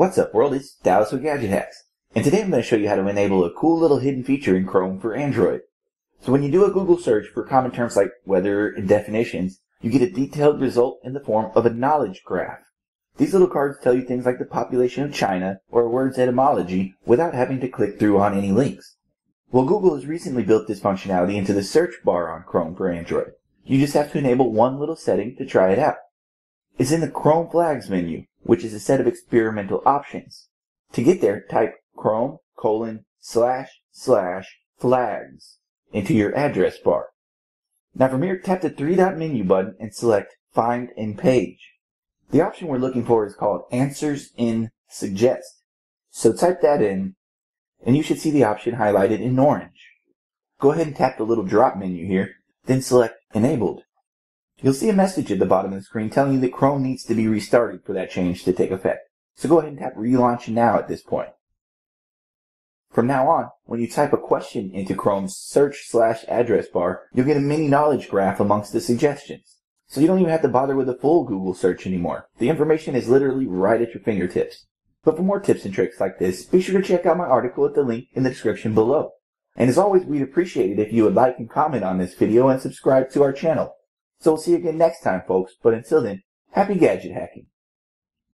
What's up world, it's Dallas with Gadget Hacks. And today I'm going to show you how to enable a cool little hidden feature in Chrome for Android. So when you do a Google search for common terms like weather and definitions, you get a detailed result in the form of a knowledge graph. These little cards tell you things like the population of China or a word's etymology without having to click through on any links. Well, Google has recently built this functionality into the search bar on Chrome for Android. You just have to enable one little setting to try it out. It's in the Chrome Flags menu which is a set of experimental options. To get there, type chrome colon slash slash flags into your address bar. Now from here, tap the three dot menu button and select Find in Page. The option we're looking for is called Answers in Suggest. So type that in, and you should see the option highlighted in orange. Go ahead and tap the little drop menu here, then select Enabled. You'll see a message at the bottom of the screen telling you that Chrome needs to be restarted for that change to take effect. So go ahead and tap Relaunch Now at this point. From now on, when you type a question into Chrome's search slash address bar, you'll get a mini knowledge graph amongst the suggestions. So you don't even have to bother with a full Google search anymore. The information is literally right at your fingertips. But for more tips and tricks like this, be sure to check out my article at the link in the description below. And as always, we'd appreciate it if you would like and comment on this video and subscribe to our channel. So we'll see you again next time, folks. But until then, happy gadget hacking.